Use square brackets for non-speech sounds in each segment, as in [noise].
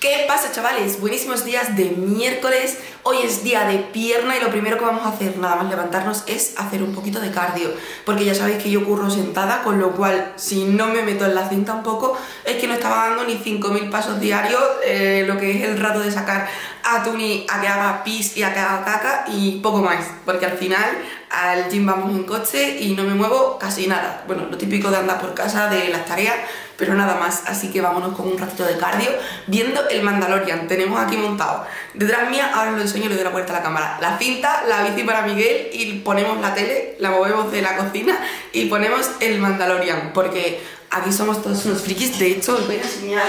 ¿Qué pasa chavales? Buenísimos días de miércoles, hoy es día de pierna y lo primero que vamos a hacer nada más levantarnos es hacer un poquito de cardio. Porque ya sabéis que yo curro sentada, con lo cual si no me meto en la cinta un poco es que no estaba dando ni 5.000 pasos diarios, eh, lo que es el rato de sacar a Tuni a que haga pis y a que haga caca y poco más, porque al final al gym vamos en coche y no me muevo casi nada, bueno, lo típico de andar por casa, de las tareas pero nada más, así que vámonos con un ratito de cardio viendo el Mandalorian, tenemos aquí montado. Detrás mía, ahora lo enseño y le doy la vuelta a la cámara, la cinta, la bici para Miguel y ponemos la tele, la movemos de la cocina y ponemos el Mandalorian, porque aquí somos todos unos frikis, de hecho os voy a enseñar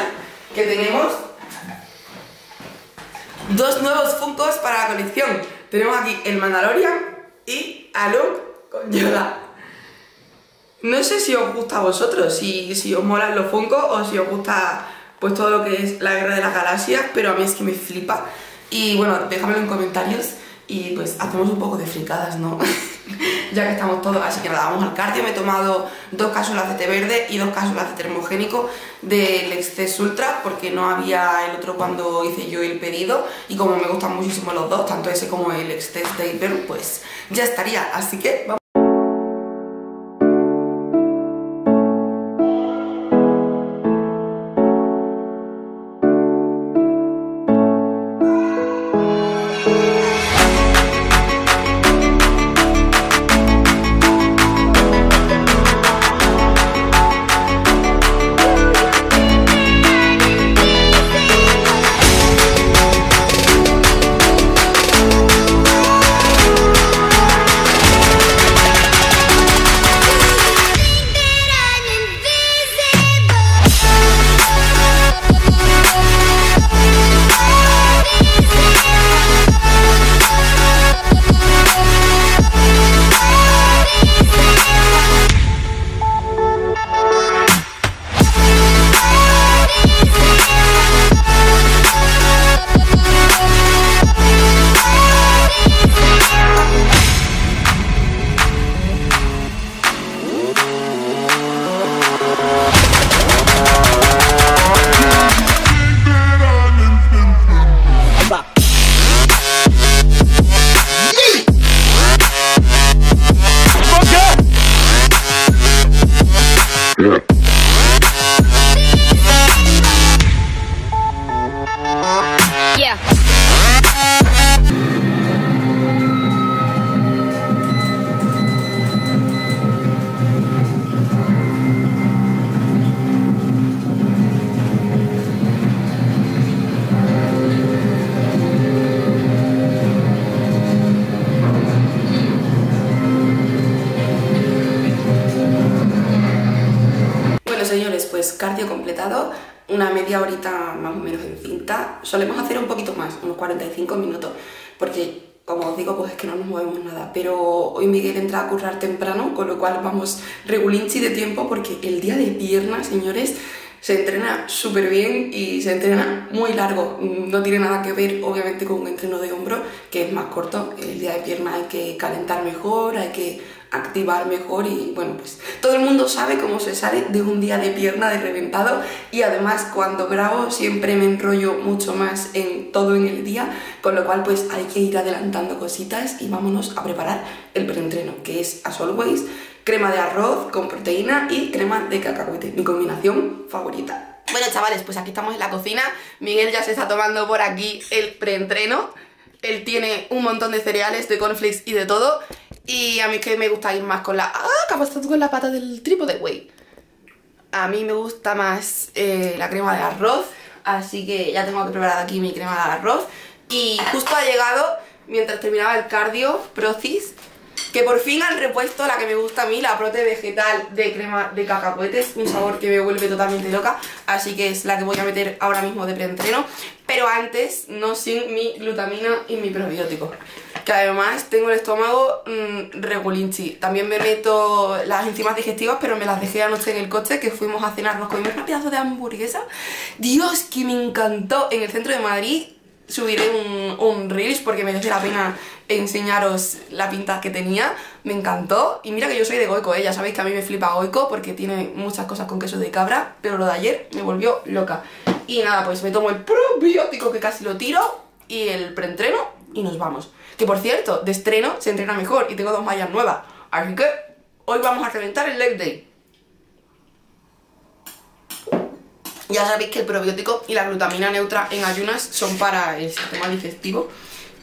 que tenemos dos nuevos Funkos para la colección, tenemos aquí el Mandalorian y a Luke con Yoda. No sé si os gusta a vosotros, si, si os molan los Funko o si os gusta pues todo lo que es la guerra de las galaxias, pero a mí es que me flipa. Y bueno, déjamelo en comentarios y pues hacemos un poco de fricadas, ¿no? [laughs] ya que estamos todos, así que nada, vamos al cardio, me he tomado dos cápsulas de té verde y dos cápsulas de termogénico del Excess Ultra porque no había el otro cuando hice yo el pedido y como me gustan muchísimo los dos, tanto ese como el Excess Taper, pues ya estaría, así que vamos 45 minutos, porque como os digo, pues es que no nos movemos nada. Pero hoy Miguel entra a currar temprano, con lo cual vamos regulinchi de tiempo, porque el día de piernas, señores, se entrena súper bien y se entrena muy largo. No tiene nada que ver, obviamente, con un entreno de hombro, que es más corto. El día de pierna hay que calentar mejor, hay que activar mejor y bueno, pues todo el mundo sabe cómo se sale de un día de pierna de reventado y además cuando grabo siempre me enrollo mucho más en todo en el día, con lo cual pues hay que ir adelantando cositas y vámonos a preparar el preentreno, que es as always crema de arroz con proteína y crema de cacahuete, mi combinación favorita. Bueno chavales, pues aquí estamos en la cocina, Miguel ya se está tomando por aquí el preentreno, él tiene un montón de cereales, de cornflakes y de todo y a mí que me gusta ir más con la... ¡Ah! ¿Qué ha con la pata del trípode, güey? A mí me gusta más eh, la crema de arroz, así que ya tengo que preparar aquí mi crema de arroz. Y justo ha llegado, mientras terminaba el cardio, Procis, que por fin han repuesto la que me gusta a mí, la prote vegetal de crema de cacahuetes, un sabor que me vuelve totalmente loca, así que es la que voy a meter ahora mismo de preentreno, pero antes no sin mi glutamina y mi probiótico además tengo el estómago mmm, regulinchi. También me meto las enzimas digestivas, pero me las dejé anoche en el coche, que fuimos a cenar, nos comimos un pedazo de hamburguesa. Dios, que me encantó. En el centro de Madrid subiré un, un Reels porque merece la pena enseñaros la pinta que tenía, me encantó. Y mira que yo soy de Goico, ¿eh? ya sabéis que a mí me flipa Goico porque tiene muchas cosas con queso de cabra, pero lo de ayer me volvió loca. Y nada, pues me tomo el probiótico que casi lo tiro y el preentreno y nos vamos. Que por cierto, de estreno se entrena mejor y tengo dos mallas nuevas. Así que hoy vamos a reventar el leg day. Ya sabéis que el probiótico y la glutamina neutra en ayunas son para el sistema digestivo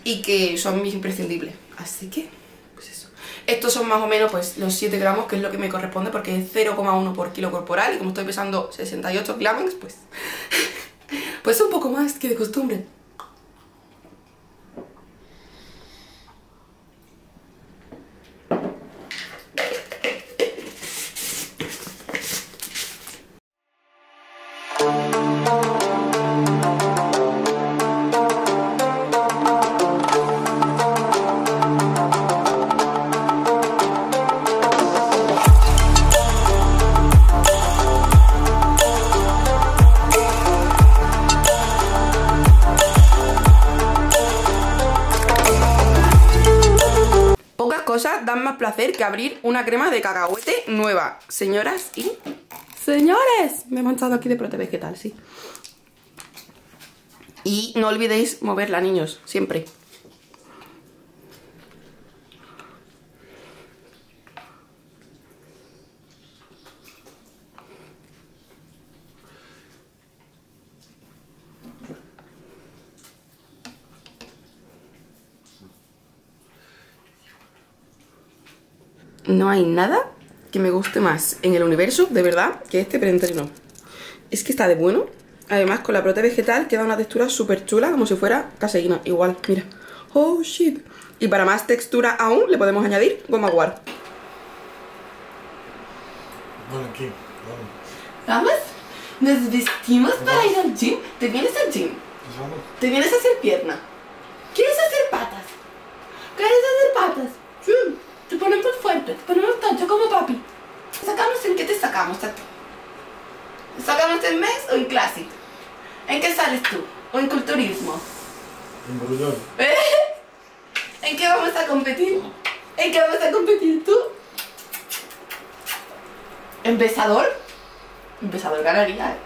y que son mis imprescindibles. Así que, pues eso. Estos son más o menos pues los 7 gramos, que es lo que me corresponde porque es 0,1 por kilo corporal y como estoy pesando 68 gramos, pues, [laughs] pues un poco más que de costumbre. Placer que abrir una crema de cacahuete nueva. Señoras y señores, me he manchado aquí de prote vegetal, sí. Y no olvidéis moverla, niños, siempre. No hay nada que me guste más en el universo, de verdad, que este preentreno. Es que está de bueno. Además, con la prote vegetal queda una textura súper chula, como si fuera caseína. Igual, mira. Oh, shit. Y para más textura aún, le podemos añadir goma guar. Bueno, aquí, vamos. ¿Vamos? Nos vestimos para ir al gym. ¿Te vienes al gym? Vamos. ¿Te vienes a hacer pierna? ¿Quieres hacer patas? ¿Quieres hacer patas? Te ponemos fuerte, te ponemos tanto como papi. ¿Sacamos en qué te sacamos? ¿Te ¿Sacamos en mes o en classic? ¿En qué sales tú? ¿O en culturismo? En Brullón. ¿Eh? [laughs] ¿En qué vamos a competir? ¿En qué vamos a competir tú? ¿En besador? En besador ganaría, ¿eh?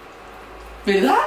¿Verdad?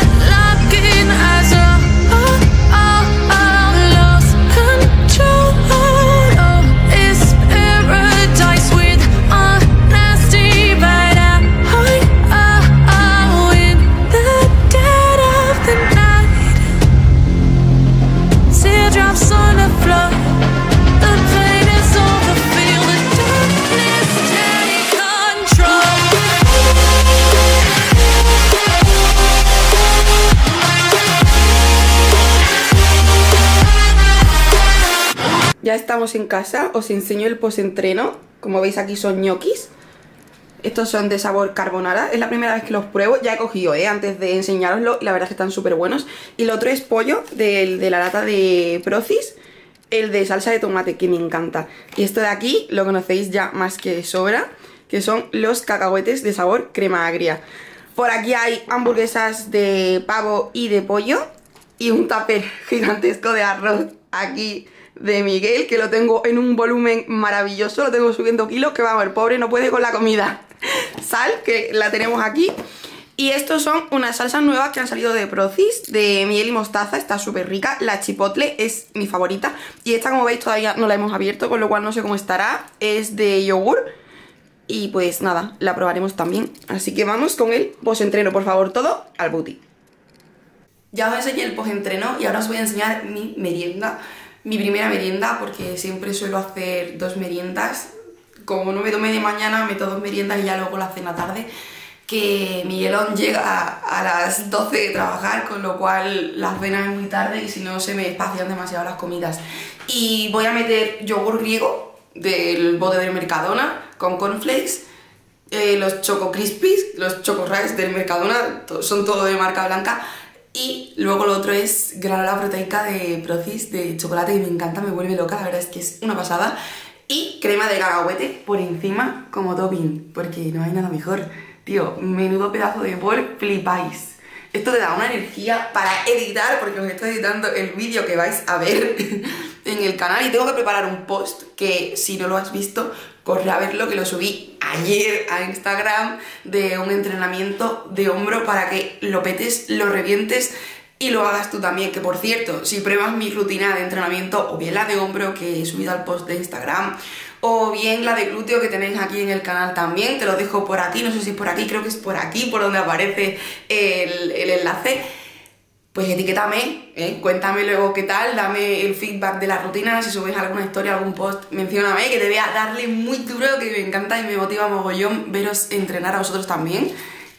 Ya estamos en casa, os enseño el post-entreno. Como veis aquí son ñoquis. Estos son de sabor carbonara, es la primera vez que los pruebo. Ya he cogido, ¿eh? Antes de enseñároslo y la verdad es que están súper buenos. Y el otro es pollo del- de la lata de Procis, el de salsa de tomate, que me encanta. Y esto de aquí lo conocéis ya más que de sobra, que son los cacahuetes de sabor crema agria. Por aquí hay hamburguesas de pavo y de pollo y un tupper gigantesco de arroz aquí de Miguel, que lo tengo en un volumen maravilloso, lo tengo subiendo kilos, que vamos, el pobre no puede con la comida. Sal, que la tenemos aquí. Y estos son unas salsas nuevas que han salido de Procis, de miel y mostaza, está súper rica. La chipotle es mi favorita. Y esta, como veis, todavía no la hemos abierto, con lo cual no sé cómo estará. Es de yogur. Y pues nada, la probaremos también. Así que vamos con el post-entreno, por favor, todo al booty. Ya os enseñé el post-entreno y ahora os voy a enseñar mi merienda. Mi primera merienda, porque siempre suelo hacer dos meriendas. Como no me tomé de mañana, meto dos meriendas y ya luego la cena tarde. Que Miguelón llega a, las 12 de trabajar, con lo cual la cena es muy tarde y si no se me espacian demasiado las comidas. Y voy a meter yogur griego del bote del Mercadona con cornflakes eh, los Choco Crispies, los Choco Rice del Mercadona, son todo de marca blanca. Y luego lo otro es granola proteica de Procis de chocolate que me encanta, me vuelve loca, la verdad es que es una pasada. Y crema de cacahuete por encima como topping, porque no hay nada mejor. Tío, menudo pedazo de bol, flipáis. Esto te da una energía para editar, porque os estoy editando el vídeo que vais a ver [laughs] en el canal y tengo que preparar un post que si no lo has visto, corre a verlo, que lo subí ayer a Instagram de un entrenamiento de hombro para que lo petes, lo revientes y lo hagas tú también. Que por cierto, si pruebas mi rutina de entrenamiento, o bien la de hombro que he subido al post de Instagram, o bien la de glúteo que tenéis aquí en el canal también, te lo dejo por aquí, no sé si por aquí, creo que es por aquí, por donde aparece el, el enlace. Pues etiquétame, ¿eh? cuéntame luego qué tal, dame el feedback de la rutina, si subes alguna historia, algún post, mencióname, que te voy a darle muy duro, que me encanta y me motiva mogollón veros entrenar a vosotros también.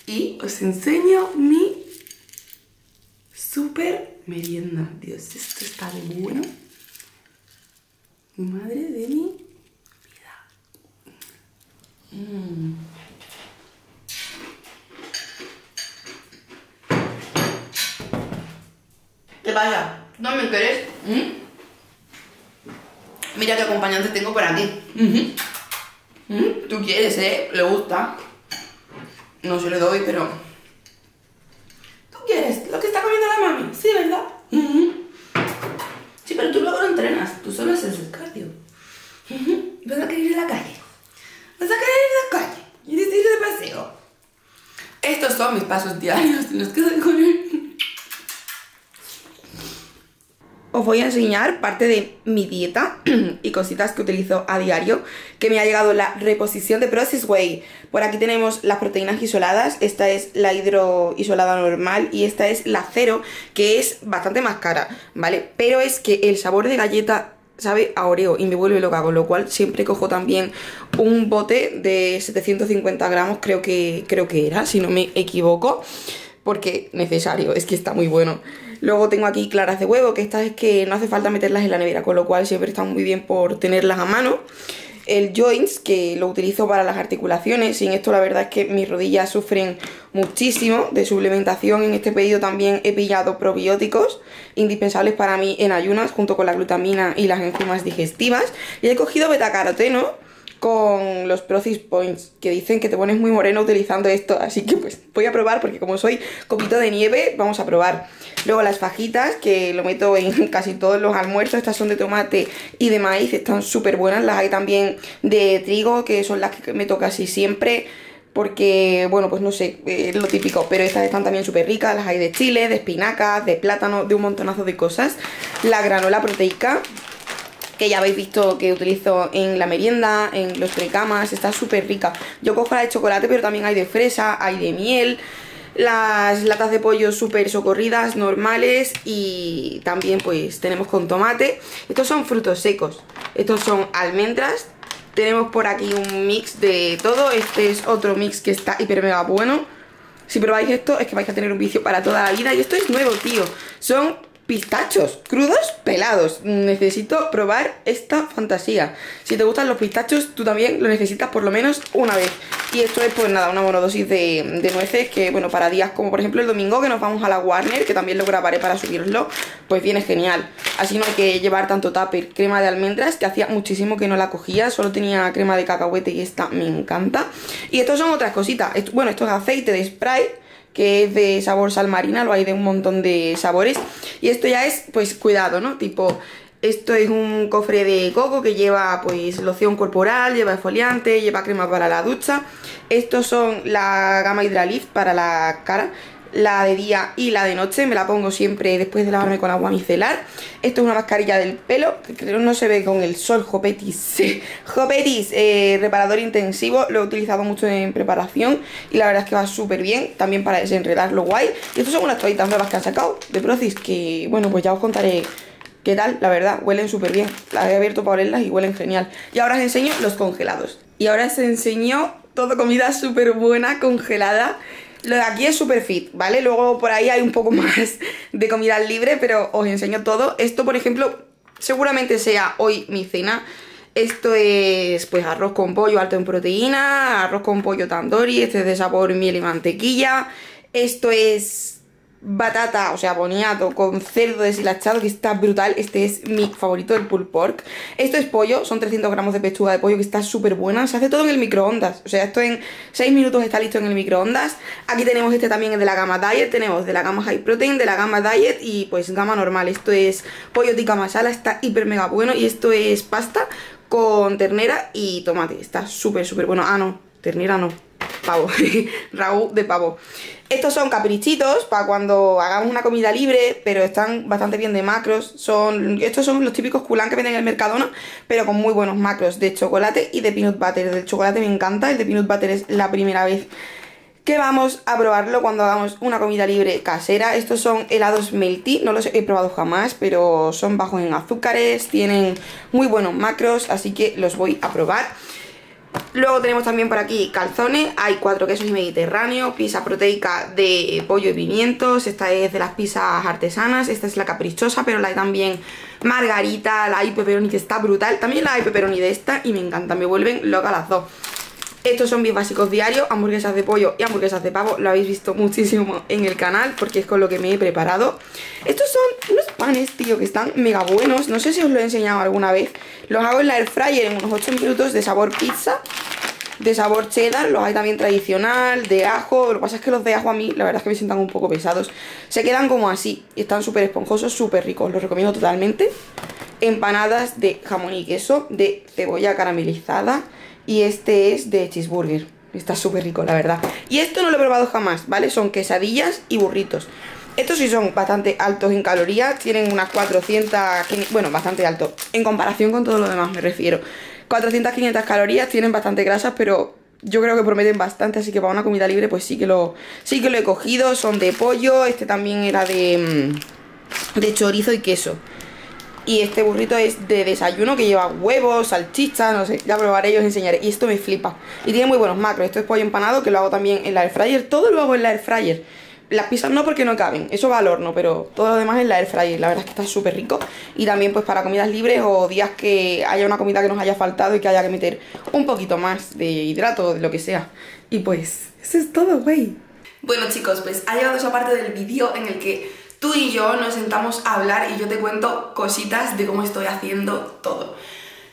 Y os enseño mi super merienda. Dios, esto está de bueno. Madre de mi vida. Mm. ¿Qué pasa? ¿No me querés? ¿Mm? Mira qué acompañante tengo por aquí. Ujú. ¿Mm? Tú quieres, ¿eh? Le gusta. No se le doy, pero... ¿Tú quieres lo que está comiendo la mami? Sí, ¿verdad? Sí, pero tú luego no entrenas. Tú solo haces el cardio. ¿Y vas a querer ir a la calle? ¿Vas a querer ir a la calle? ¿Y ir de paseo? Estos son mis pasos diarios. Los que doy con él. Os voy a enseñar parte de mi dieta [clears throat] y cositas que utilizo a diario, que me ha llegado la reposición de Process Whey. Por aquí tenemos las proteínas isoladas, esta es la hidroisolada normal y esta es la cero, que es bastante más cara, ¿vale? Pero es que el sabor de galleta sabe a Oreo y me vuelve loca, con lo cual siempre cojo también un bote de 750 gramos, creo que, creo que era, si no me equivoco porque necesario, es que está muy bueno. Luego tengo aquí claras de huevo, que estas es que no hace falta meterlas en la nevera, con lo cual siempre están muy bien por tenerlas a mano. El joints, que lo utilizo para las articulaciones, sin esto la verdad es que mis rodillas sufren muchísimo de suplementación. En este pedido también he pillado probióticos, indispensables para mí en ayunas, junto con la glutamina y las enzimas digestivas. Y he cogido betacaroteno, con los Procis Points, que dicen que te pones muy moreno utilizando esto, así que pues voy a probar porque como soy copito de nieve, vamos a probar. Luego las fajitas, que lo meto en [laughs] casi todos los almuerzos, estas son de tomate y de maíz, están súper buenas, las hay también de trigo, que son las que meto casi siempre porque, bueno, pues no sé, es lo típico, pero estas están también súper ricas, las hay de chile, de espinacas, de plátano, de un montonazo de cosas. La granola proteica, que ya habéis visto que utilizo en la merienda, en los precamas, está súper rica. Yo cojo la de chocolate, pero también hay de fresa, hay de miel, las latas de pollo súper socorridas, normales y también pues tenemos con tomate. Estos son frutos secos, estos son almendras, tenemos por aquí un mix de todo. Este es otro mix que está hiper mega bueno. Si probáis esto es que vais a tener un vicio para toda la vida. Y esto es nuevo, tío. Son pistachos crudos pelados. Necesito probar esta fantasía. Si te gustan los pistachos, tú también lo necesitas por lo menos una vez. Y esto es pues nada, una monodosis de, nueces que bueno, para días como por ejemplo el domingo que nos vamos a la Warner, que también lo grabaré para subiroslo, pues viene genial. Así no hay que llevar tanto tupper. Crema de almendras, que hacía muchísimo que no la cogía, solo tenía crema de cacahuete y esta me encanta. Y estos son otras cositas. Bueno, esto es aceite de spray que es de sabor sal marina, lo hay de un montón de sabores. Y esto ya es, pues, cuidado, ¿no? Tipo, esto es un cofre de coco que lleva, pues, loción corporal, lleva exfoliante, lleva crema para la ducha. Estos son la gama Hydralift para la cara la de día y la de noche, me la pongo siempre después de lavarme con agua micelar. Esto es una mascarilla del pelo, que creo no se ve con el sol, Jopetis. [laughs] Jopetis, eh, reparador intensivo, lo he utilizado mucho en preparación y la verdad es que va súper bien, también para desenredarlo guay. Y estas son unas toallitas nuevas que han sacado de Procis, que bueno, pues ya os contaré qué tal, la verdad, huelen súper bien. Las he abierto para olerlas y huelen genial. Y ahora os enseño los congelados. Y ahora os enseño todo comida súper buena, congelada. Lo de aquí es super fit, ¿vale? Luego por ahí hay un poco [laughs] más de comida libre, pero os enseño todo. Esto, por ejemplo, seguramente sea hoy mi cena. Esto es pues arroz con pollo alto en proteína, arroz con pollo tandoori, este es de sabor miel y mantequilla. Esto es batata, o sea, boniato con cerdo deshilachado, que está brutal. Este es mi favorito, el pulled pork. Esto es pollo, son 300 gramos de pechuga de pollo, que está súper buena. Se hace todo en el microondas, o sea, esto en 6 minutos está listo en el microondas. Aquí tenemos este también, de la gama Diet, tenemos de la gama High Protein, de la gama Diet y pues gama normal. Esto es pollo tikka masala, está hiper mega bueno. Y esto es pasta con ternera y tomate, está súper, súper bueno. Ah, no, ternera no, pavo, [laughs] raúl de pavo. Estos son caprichitos para cuando hagamos una comida libre, pero están bastante bien de macros. Son, estos son los típicos culán que venden en el Mercadona, pero con muy buenos macros de chocolate y de peanut butter. El del chocolate me encanta, el de peanut butter es la primera vez que vamos a probarlo cuando hagamos una comida libre casera. Estos son helados melty, no los he probado jamás, pero son bajos en azúcares, tienen muy buenos macros, así que los voy a probar. Luego tenemos también por aquí calzones, hay cuatro quesos y mediterráneo, pizza proteica de pollo y pimientos, esta es de las pizzas artesanas, esta es la caprichosa, pero la hay también margarita, la hay pepperoni que está brutal, también la hay pepperoni de esta y me encanta, me vuelven loca las dos. Estos son mis básicos diarios, hamburguesas de pollo y hamburguesas de pavo, lo habéis visto muchísimo en el canal porque es con lo que me he preparado. Estos son unos panes, tío, que están mega buenos, no sé si os lo he enseñado alguna vez. Los hago en la air fryer en unos 8 minutos de sabor pizza, de sabor cheddar, los hay también tradicional, de ajo, lo que pasa es que los de ajo a mí la verdad es que me sientan un poco pesados. Se quedan como así y están súper esponjosos, súper ricos, los recomiendo totalmente. Empanadas de jamón y queso, de cebolla caramelizada y este es de cheeseburger. Está súper rico, la verdad. Y esto no lo he probado jamás, ¿vale? Son quesadillas y burritos. Estos sí son bastante altos en calorías, tienen unas 400, bueno, bastante alto, en comparación con todo lo demás me refiero. 400, 500 calorías, tienen bastante grasas, pero yo creo que prometen bastante, así que para una comida libre pues sí que lo, sí que lo he cogido, son de pollo, este también era de, mm, de chorizo y queso. Y este burrito es de desayuno que lleva huevos, salchicha, no sé, ya probaré y os enseñaré. Y esto me flipa. Y tiene muy buenos macros. Esto es pollo empanado que lo hago también en la air fryer. Todo lo hago en la air fryer. Las pizzas no porque no caben, eso va al horno, pero todo lo demás en la air fryer. La verdad es que está súper rico. Y también pues para comidas libres o días que haya una comida que nos haya faltado y que haya que meter un poquito más de hidrato, de lo que sea. Y pues, eso es todo, güey. Bueno chicos, pues ha llegado esa parte del vídeo en el que tú y yo nos sentamos a hablar y yo te cuento cositas de cómo estoy haciendo todo.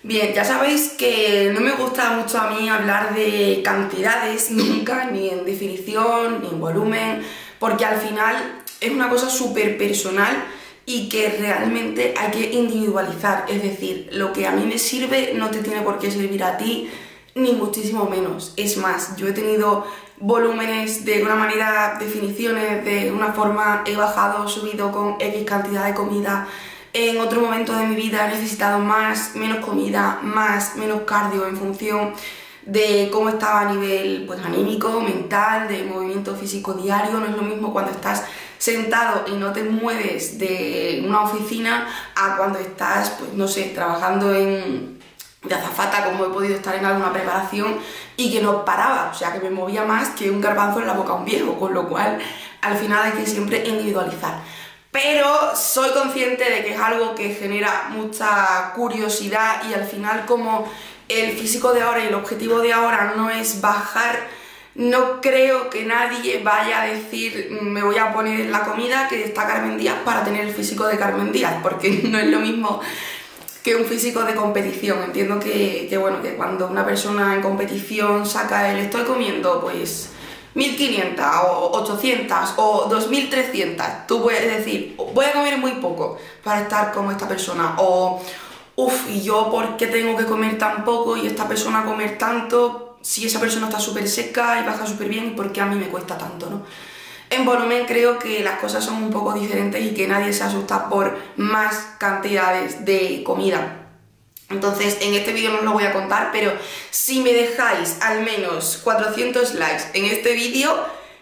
Bien, ya sabéis que no me gusta mucho a mí hablar de cantidades [coughs] nunca, ni en definición, ni en volumen, porque al final es una cosa súper personal y que realmente hay que individualizar. Es decir, lo que a mí me sirve no te tiene por qué servir a ti, ni muchísimo menos. Es más, yo he tenido volúmenes de una manera, definiciones de una forma, he bajado, subido con X cantidad de comida. En otro momento de mi vida he necesitado más, menos comida, más, menos cardio en función de cómo estaba a nivel pues, anímico, mental, de movimiento físico diario. No es lo mismo cuando estás sentado y no te mueves de una oficina a cuando estás, pues no sé, trabajando en de azafata como he podido estar en alguna preparación y que no paraba, o sea que me movía más que un garbanzo en la boca a un viejo, con lo cual al final hay que siempre individualizar. Pero soy consciente de que es algo que genera mucha curiosidad y al final como el físico de ahora y el objetivo de ahora no es bajar, no creo que nadie vaya a decir me voy a poner la comida que está Carmen Díaz para tener el físico de Carmen Díaz, porque [laughs] no es lo mismo que un físico de competición. Entiendo que, bueno, que cuando una persona en competición saca el estoy comiendo pues 1500 o 800 o 2300, tú puedes decir voy a comer muy poco para estar como esta persona o uff, y yo por qué tengo que comer tan poco y esta persona comer tanto si esa persona está súper seca y baja súper bien por qué a mí me cuesta tanto, ¿no? En volumen creo que las cosas son un poco diferentes y que nadie se asusta por más cantidades de comida. Entonces, en este vídeo no os lo voy a contar, pero si me dejáis al menos 400 likes en este vídeo,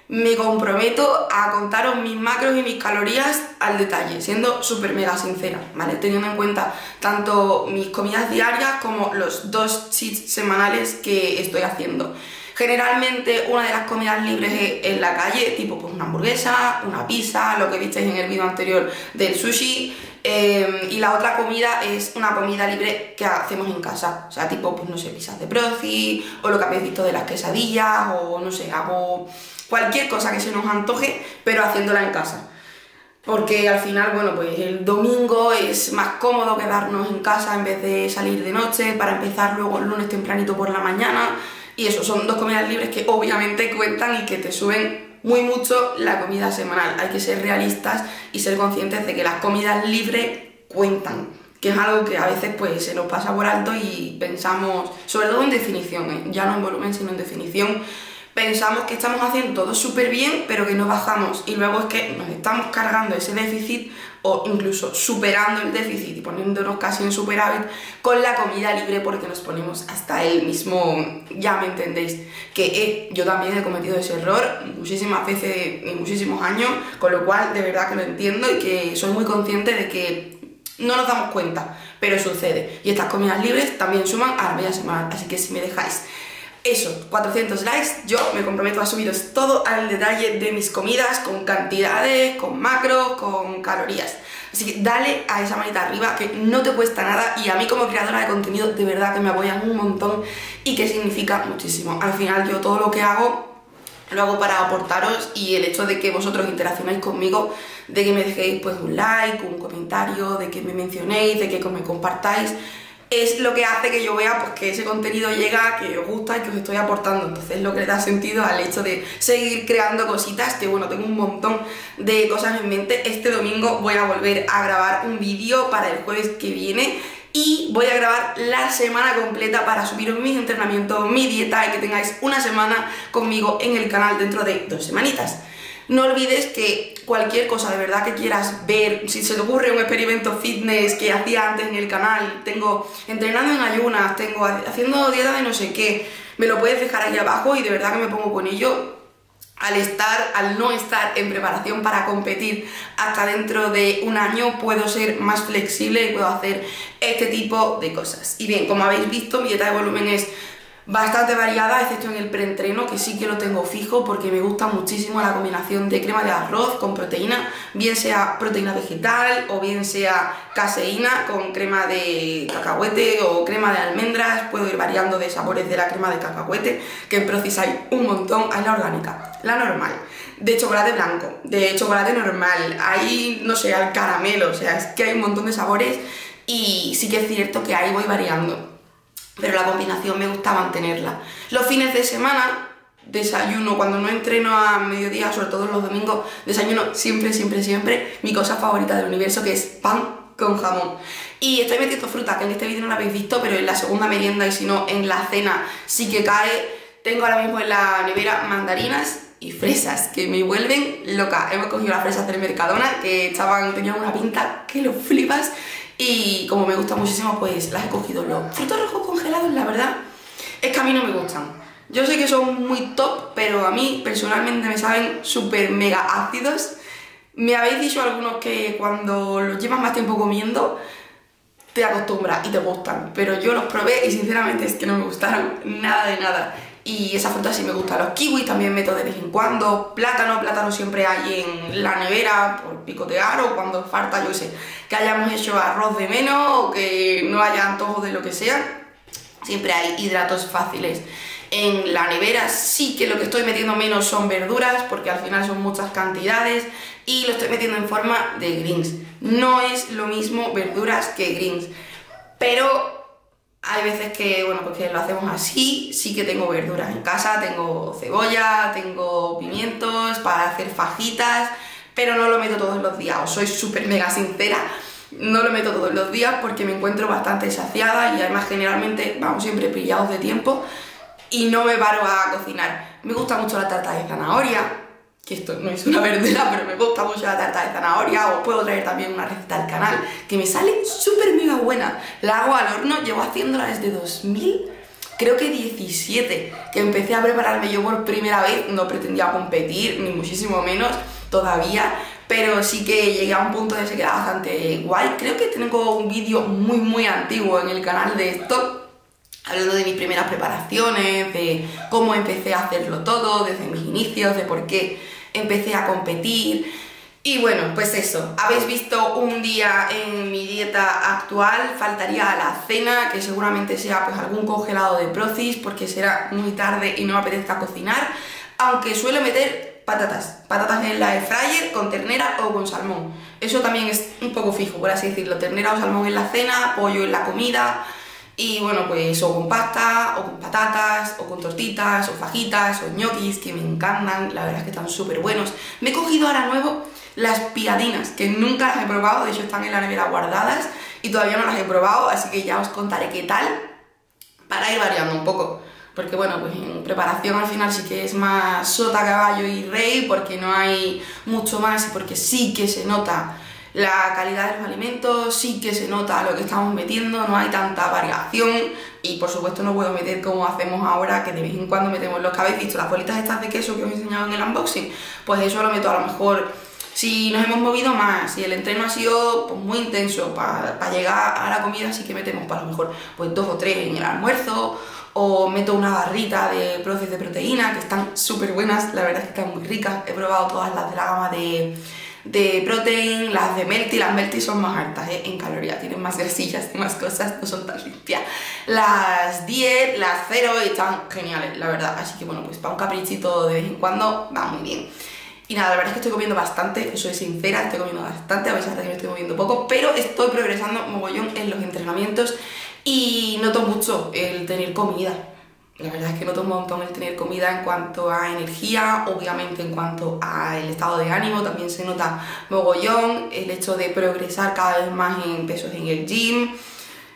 me comprometo a contaros mis macros y mis calorías al detalle, siendo súper mega sincera, ¿vale? Teniendo en cuenta tanto mis comidas diarias como los dos cheats semanales que estoy haciendo. Generalmente una de las comidas libres es en la calle, tipo pues una hamburguesa, una pizza, lo que visteis en el vídeo anterior del sushi. Em, y la otra comida es una comida libre que hacemos en casa, o sea, tipo, pues no sé, pizzas de proci, o lo que habéis visto de las quesadillas, o no sé, hago cualquier cosa que se nos antoje, pero haciéndola en casa. Porque al final, bueno, pues el domingo es más cómodo quedarnos en casa en vez de salir de noche para empezar luego el lunes tempranito por la mañana. Y eso, son dos comidas libres que obviamente cuentan y que te suben muy mucho la comida semanal. Hay que ser realistas y ser conscientes de que las comidas libres cuentan, que es algo que a veces pues se nos pasa por alto y pensamos, sobre todo en definición, ¿eh? ya no en volumen sino en definición, pensamos que estamos haciendo todo súper bien, pero que no bajamos. Y luego es que nos estamos cargando ese déficit o incluso superando el déficit y poniéndonos casi en superávit con la comida libre porque nos ponemos hasta el mismo, ya me entendéis, que yo también he cometido ese error muchísimas veces en muchísimos años, con lo cual de verdad que lo entiendo y que soy muy consciente de que no nos damos cuenta, pero sucede. Y estas comidas libres también suman a la media semana, así que si me dejáis eso, 400 likes, yo me comprometo a subiros todo al detalle de mis comidas, con cantidades, con macros, con calorías. Así que dale a esa manita arriba que no te cuesta nada y a mí como creadora de contenido de verdad que me apoyan un montón y que significa muchísimo. Al final yo todo lo que hago lo hago para aportaros y el hecho de que vosotros interaccionáis conmigo, de que me dejéis pues un like, un comentario, de que me mencionéis, de que me compartáis, es lo que hace que yo vea pues, que ese contenido llega, que os gusta y que os estoy aportando. Entonces lo que le da sentido al hecho de seguir creando cositas, que bueno, tengo un montón de cosas en mente. Este domingo voy a volver a grabar un vídeo para el jueves que viene y voy a grabar la semana completa para subiros mis entrenamientos, mi dieta y que tengáis una semana conmigo en el canal dentro de dos semanitas. No olvides que cualquier cosa de verdad que quieras ver, si se te ocurre un experimento fitness que hacía antes en el canal, tengo entrenando en ayunas, tengo haciendo dieta de no sé qué, me lo puedes dejar aquí abajo y de verdad que me pongo con ello al estar, al no estar en preparación para competir hasta dentro de un año, puedo ser más flexible y puedo hacer este tipo de cosas. Y bien, como habéis visto, mi dieta de volumen es bastante variada, excepto en el preentreno, que sí que lo tengo fijo porque me gusta muchísimo la combinación de crema de arroz con proteína, bien sea proteína vegetal o bien sea caseína con crema de cacahuete o crema de almendras, puedo ir variando de sabores de la crema de cacahuete, que en Procis hay un montón, hay la orgánica, la normal, de chocolate blanco, de chocolate normal, hay, no sé, al caramelo, o sea, es que hay un montón de sabores y sí que es cierto que ahí voy variando, pero la combinación me gusta mantenerla. Los fines de semana desayuno, cuando no entreno a mediodía, sobre todo los domingos, desayuno siempre, siempre, siempre mi cosa favorita del universo que es pan con jamón. Y estoy metiendo fruta, que en este vídeo no la habéis visto, pero en la segunda merienda y si no en la cena sí que cae. Tengo ahora mismo en la nevera mandarinas y fresas que me vuelven loca. Hemos cogido las fresas del Mercadona que estaban, tenían una pinta que lo flipas y como me gusta muchísimo pues las he cogido. Los frutos rojos congelados la verdad es que a mí no me gustan. Yo sé que son muy top, pero a mí personalmente me saben súper mega ácidos. Me habéis dicho algunos que cuando los llevas más tiempo comiendo te acostumbras y te gustan, pero yo los probé y sinceramente es que no me gustaron nada de nada. Y esa fruta sí me gusta. Los kiwis también meto de vez en cuando. Plátano, plátano siempre hay en la nevera por picotear o cuando falta, yo sé, que hayamos hecho arroz de menos o que no haya antojos de lo que sea. Siempre hay hidratos fáciles en la nevera sí que lo que estoy metiendo menos son verduras porque al final son muchas cantidades y lo estoy metiendo en forma de greens. No es lo mismo verduras que greens, pero hay veces que, bueno, pues lo hacemos así, sí que tengo verduras en casa, tengo cebolla, tengo pimientos para hacer fajitas, pero no lo meto todos los días, os soy súper mega sincera, no lo meto todos los días porque me encuentro bastante saciada y además generalmente vamos siempre pillados de tiempo y no me paro a cocinar. Me gusta mucho la tarta de zanahoria, que esto no es una [laughs] verdura, pero me gusta mucho la tarta de zanahoria, os puedo traer también una receta al canal, que me sale súper mega buena. La hago al horno, llevo haciéndola desde 2000, creo que 17, que empecé a prepararme yo por primera vez, no pretendía competir, ni muchísimo menos todavía, pero sí que llegué a un punto de que queda bastante guay. Creo que tengo un vídeo muy muy antiguo en el canal de esto, hablando de mis primeras preparaciones, de cómo empecé a hacerlo todo, desde mis inicios, de por qué empecé a competir. Y bueno, pues eso, habéis visto un día en mi dieta actual, faltaría la cena, que seguramente sea pues algún congelado de procis, porque será muy tarde y no me apetezca cocinar, aunque suelo meter patatas, patatas en la air fryer con ternera o con salmón. Eso también es un poco fijo, por así decirlo, ternera o salmón en la cena, pollo en la comida, y bueno, pues o con pasta, o con patatas, o con tortitas, o fajitas, o ñoquis, que me encantan, la verdad es que están súper buenos. Me he cogido ahora nuevo las piadinas, que nunca las he probado, de hecho están en la nevera guardadas y todavía no las he probado, así que ya os contaré qué tal, para ir variando un poco. Porque bueno, pues en preparación al final sí que es más sota, caballo y rey, porque no hay mucho más y porque sí que se nota la calidad de los alimentos, sí que se nota lo que estamos metiendo, no hay tanta variación y por supuesto no puedo meter como hacemos ahora, que de vez en cuando metemos los que habéis visto, las bolitas estas de queso que os he enseñado en el unboxing, pues eso lo meto a lo mejor. Si nos hemos movido más, si el entreno ha sido pues, muy intenso para llegar a la comida, sí que metemos para lo mejor pues dos o tres en el almuerzo o meto una barrita de proces de proteína que están súper buenas, la verdad es que están muy ricas, he probado todas las de la gama de de protein, las de Melty, las Melty son más altas ¿eh? en calorías, tienen más grasillas [laughs] y más cosas, no son tan limpias. Las 10, las 0 están geniales, la verdad, así que bueno, pues para un caprichito de vez en cuando va muy bien. Y nada, la verdad es que estoy comiendo bastante, soy sincera, estoy comiendo bastante, a veces que me estoy moviendo poco, pero estoy progresando mogollón en los entrenamientos y noto mucho el tener comida la verdad es que noto un montón el tener comida en cuanto a energía, obviamente en cuanto al estado de ánimo, también se nota mogollón, el hecho de progresar cada vez más en pesos en el gym,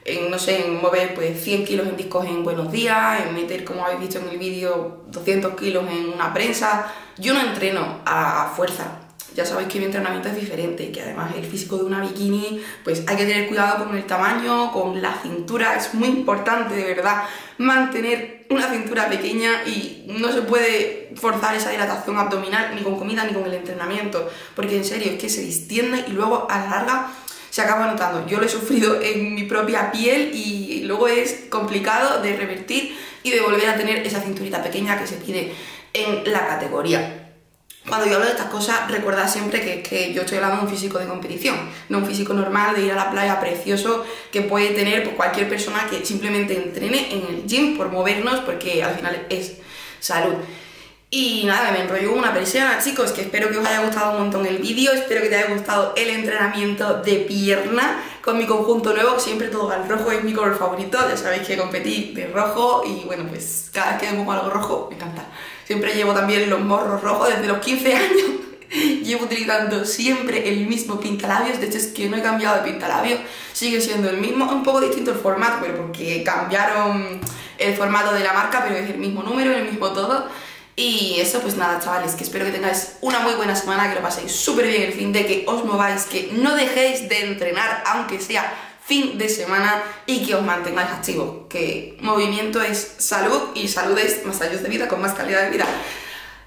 en, no sé, en mover pues 100 kilos en discos en buenos días, en meter, como habéis visto en el vídeo, 200 kilos en una prensa. Yo no entreno a fuerza, ya sabéis que mi entrenamiento es diferente que además el físico de una bikini, pues hay que tener cuidado con el tamaño, con la cintura, es muy importante de verdad mantener una cintura pequeña y no se puede forzar esa dilatación abdominal ni con comida ni con el entrenamiento, porque en serio es que se distiende y luego a la larga se acaba notando. Yo lo he sufrido en mi propia piel y luego es complicado de revertir y de volver a tener esa cinturita pequeña que se pide en la categoría cuando yo hablo de estas cosas, recuerda siempre que, que, yo estoy hablando de un físico de competición, no un físico normal de ir a la playa precioso que puede tener pues, cualquier persona que simplemente entrene en el gym por movernos, porque al final es salud. Y nada, me enrolló una presión, chicos, que espero que os haya gustado un montón el vídeo, espero que te haya gustado el entrenamiento de pierna. con mi conjunto nuevo, siempre todo al rojo es mi color favorito, ya sabéis que competí de rojo y bueno, pues cada vez que vemos algo rojo me encanta. Siempre llevo también los morros rojos desde los 15 años. [laughs] Llevo utilizando siempre el mismo pintalabios, de hecho es que no he cambiado de pintalabios, sigue siendo el mismo, un poco distinto el formato, pero porque cambiaron el formato de la marca, pero es el mismo número, el mismo todo. Y eso, pues nada, chavales, que espero que tengáis una muy buena semana, que lo paséis súper bien el fin de que os mováis, que no dejéis de entrenar, aunque sea fin de semana, y que os mantengáis activos, que movimiento es salud y salud es más años de vida, con más calidad de vida.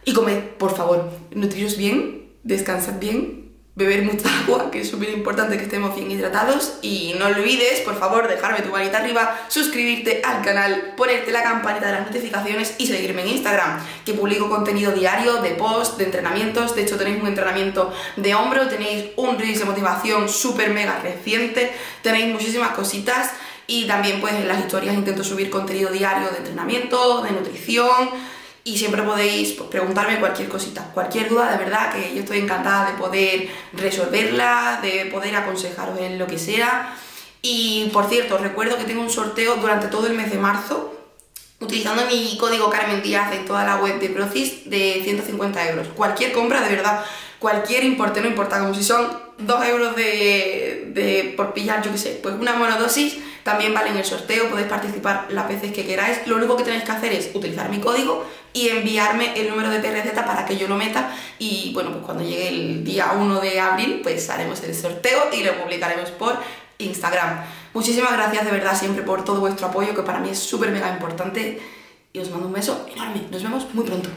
Y comed, por favor, nutriros bien, descansad bien, beber mucha agua, que es súper importante que estemos bien hidratados. Y no olvides, por favor, dejarme tu manita arriba, suscribirte al canal, ponerte la campanita de las notificaciones y seguirme en Instagram, que publico contenido diario de post, de entrenamientos. De hecho, tenéis un entrenamiento de hombro, tenéis un reel de motivación súper mega reciente, tenéis muchísimas cositas. Y también pues en las historias intento subir contenido diario de entrenamiento, de nutrición, y siempre podéis preguntarme cualquier cosita, cualquier duda, de verdad que yo estoy encantada de poder resolverla, de poder aconsejaros en lo que sea. Y por cierto, os recuerdo que tengo un sorteo durante todo el mes de marzo, utilizando mi código Carmen Díaz en toda la web de Procis de 150 euros. Cualquier compra, de verdad, cualquier importe, no importa, como si son 2 euros de, de por pillar, yo qué sé, pues una monodosis también vale en el sorteo, podéis participar las veces que queráis. Lo único que tenéis que hacer es utilizar mi código y enviarme el número de PRZ para que yo lo meta y bueno, pues cuando llegue el día 1 de abril pues haremos el sorteo y lo publicaremos por Instagram. Muchísimas gracias de verdad siempre por todo vuestro apoyo que para mí es súper mega importante y os mando un beso enorme. Nos vemos muy pronto.